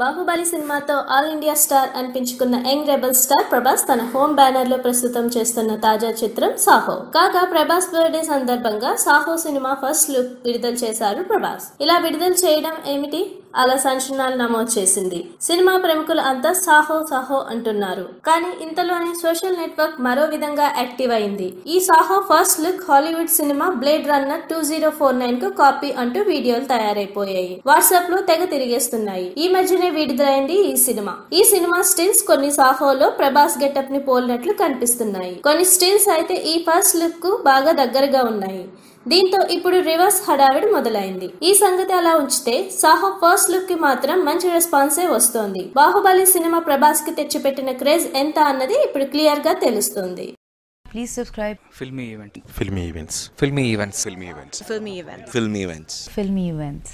బాహుబలి సినిమాతో all India star అనిపించుకున్న young rebel star Prabhas తన హోమ్ బ్యానర్లో ప్రస్తుతం చేస్తున్న తాజా చిత్రం సాహో. కాగా ప్రభాస్ బర్త్డే సందర్భంగా సాహో సినిమా ఫస్ట్ లుక్ విడుదల చేశారు ప్రభాస్. ఇలా విడుదల చేయడం ఏమిటి? అలా సంచలనాలు నమోదు చేసింది. సినిమా ప్రముఖులు అంతా సాహో సాహో అంటున్నారు. కానీ ఇంతలోనే సోషల్ నెట్వర్క్ మరో విధంగా యాక్టివ్ అయింది. ఈ Saaho first look Hollywood cinema blade runner two zero four నైన్కు copy అంటూ వీడియోలు తయారైపోయాయి. వాట్సాప్లో తెగ తిరిగేస్తున్నాయి. ఈ మధ్యనే విడుదలైంది ఈ సినిమా. ఈ సినిమా స్టిల్స్ కొన్ని సాహోలో ప్రభాస్ గెటప్ని పోలినట్లు కనిపిస్తున్నాయి. కొన్ని స్టిల్స్ అయితే ఈ ఫస్ట్ లుక్కు బాగా దగ్గరగా ఉన్నాయి. దీంతో ఇప్పుడు రివర్స్ హడావిడి మొదలైంది. ఈ సంగతి అలా ఉంచితే సాహో ఫస్ట్ లుక్కి మాత్రం మంచి రెస్పాన్సే వస్తోంది. బాహుబలి సినిమా ప్రభాస్కి తెచ్చిపెట్టిన క్రేజ్ ఎంత అన్నది ఇప్పుడు క్లియర్గా తెలుస్తుంది. Please subscribe filmy event filmy events filmy events filmy events filmy events. filmy events Filmy Events.